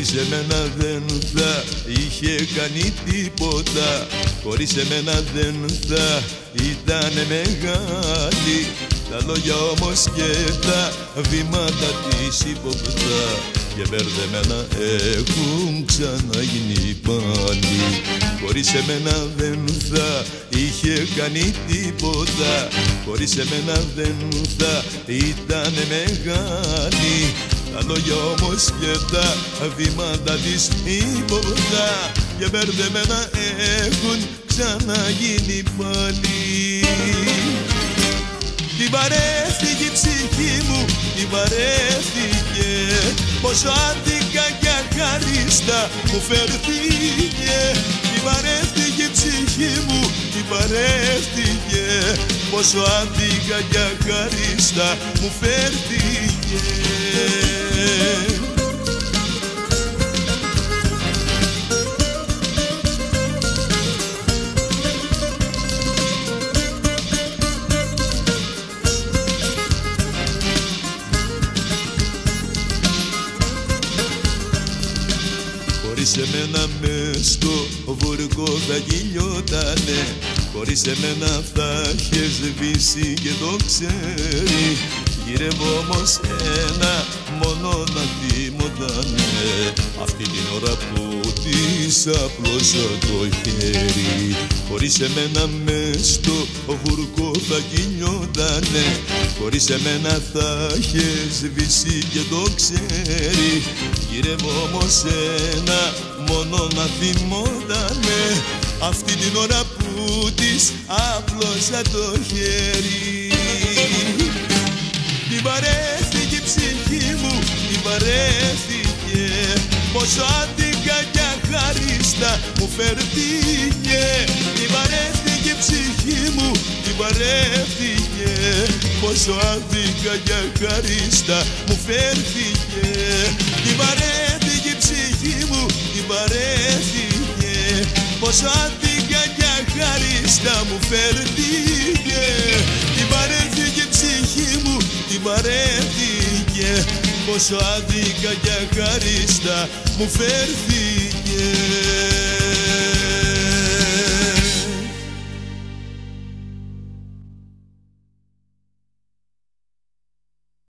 εμένα δεν θα είχε κάνει τίποτα. Χωρίς εμένα δεν θα ήταν μεγάλη. Τα λόγια όμως και τα βήματα της υποπτά. Και μπερδεμένα έχουν ξαναγίνει πάλι. Χωρίς εμένα δεν θα είχε κάνει τίποτα. Χωρίς εμένα δεν θα ήταν μεγάλη τα λόγια όμως και τα βήματα της υποπτά Και μπερδεμένα έχουν ξαναγίνει πάλι. Την παρέστηκε η ψυχή μου, την παρέστηκε. Πόσο άντικα και αχάριστα μου φερθήκε Την παρέστηκε η ψυχή μου, την παρέστηκε. Πόσο άντικα και αχάριστα μου φέρθηκε Χωρίς εμένα μες στο βουρκό θα κυλιότανε Χωρίς εμένα θα είχε σβήσει και το ξέρει. Γυρεύω όμως ένα μόνο να θυμότανε. Αυτή την ώρα που της απλώσα το χέρι. Χωρίς εμένα μες στο βουρκό θα κυλιότανε Χωρίς εμένα θα είχες σβήσει και το ξέρει. Γυρεύω όμως ένα μόνο να θυμότανε. Αυτή την ώρα που της άπλωσα το χέρι. Την παρέστηκε η ψυχή μου, την παρέστηκε Πόσο άντικα και αχάριστα μου φερθήκε Την παρέστηκε η ψυχή μου, την παρέστηκε Πόσο άντικα και αχάριστα μου φέρθηκε. Την παρέστηκε η ψυχή μου, την παρέστηκε Πόσο άντικα και αχάριστα μου φέρθηκε. Την παρέστηκε η ψυχή μου, την παρέστηκε Πόσο άδικα και αχάριστα μου φέρθηκε